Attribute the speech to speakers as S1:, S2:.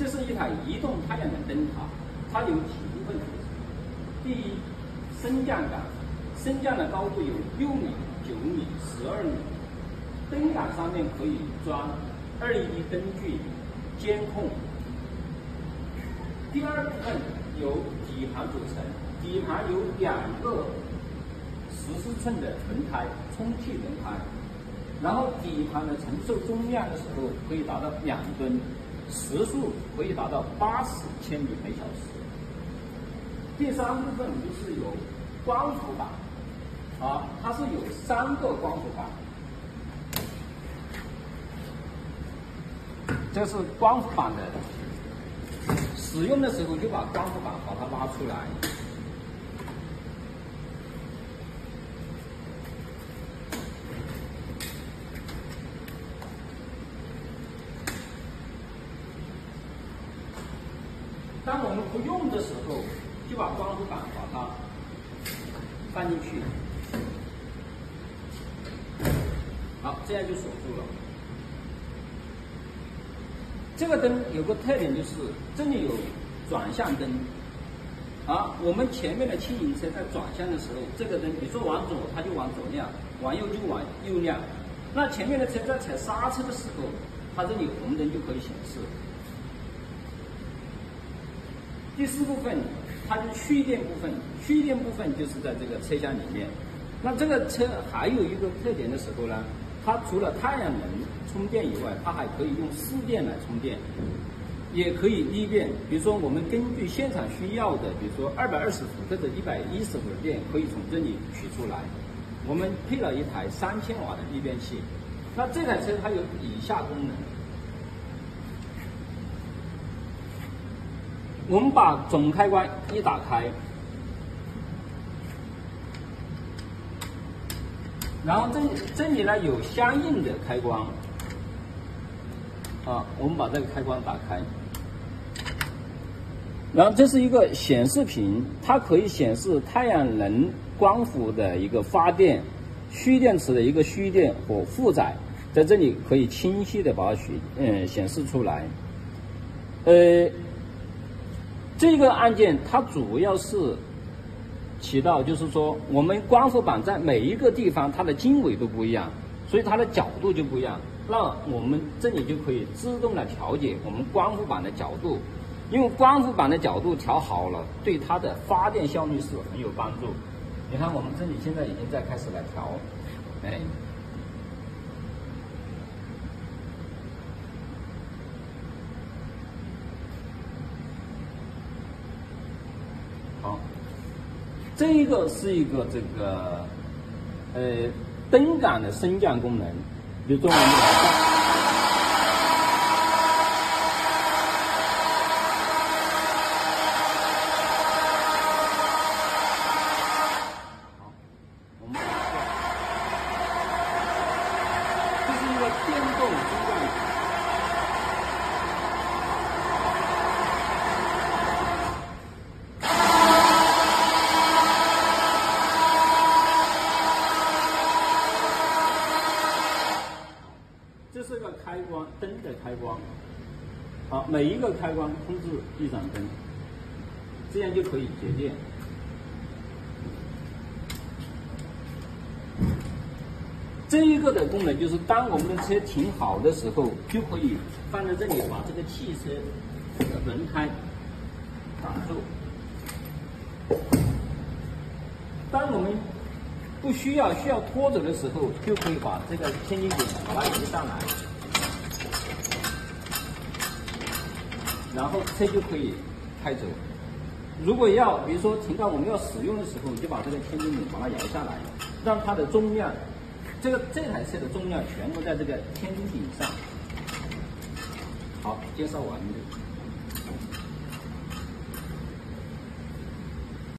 S1: 这是一台移动太阳能灯塔，它有几部分组成。第一，升降杆，升降的高度有六米、九米、十二米。灯杆上面可以装 LED 灯具监控。第二部分由底盘组成，底盘有两个十四寸的轮胎，充气轮胎。然后底盘的承受重量的时候可以达到两吨。时速可以达到八十千米每小时。第三部分就是有光伏板，啊，它是有三个光伏板。这是光伏板的，使用的时候就把光伏板把它拉出来。当我们不用的时候，就把光伏板把它放进去，好，这样就锁住了。这个灯有个特点就是，这里有转向灯，啊，我们前面的轻型车在转向的时候，这个灯，你说往左，它就往左亮；往右就往右亮。那前面的车在踩刹车的时候，它这里红灯就可以显示。第四部分，它是蓄电部分。蓄电部分就是在这个车厢里面。那这个车还有一个特点的时候呢，它除了太阳能充电以外，它还可以用市电来充电，也可以逆变。比如说，我们根据现场需要的，比如说二百二十伏或者一百一十伏的电，可以从这里取出来。我们配了一台三千瓦的逆变器。那这台车它有以下功能。我们把总开关一打开，然后这这里呢有相应的开关，啊，我们把这个开关打开，然后这是一个显示屏，它可以显示太阳能光伏的一个发电、蓄电池的一个蓄电和负载，在这里可以清晰的把它显嗯显示出来，呃。这个按键它主要是起到，就是说我们光伏板在每一个地方它的经纬都不一样，所以它的角度就不一样。那我们这里就可以自动的调节我们光伏板的角度，因为光伏板的角度调好了，对它的发电效率是很有帮助。你看我们这里现在已经在开始来调，哎。这一个是一个这个，呃，灯杆的升降功能。比如说，我们，好，我们，这是一个电动设备关的开关，好，每一个开关控制一盏灯，这样就可以节电。这一个的功能就是，当我们的车停好的时候，就可以放在这里，把这个汽车的轮胎挡住。当我们不需要需要拖走的时候，就可以把这个千斤顶把它移上来。然后车就可以开走。如果要，比如说停到我们要使用的时候，就把这个千斤顶把它摇下来，让它的重量，这个这台车的重量全部在这个千斤顶上。好，介绍完毕。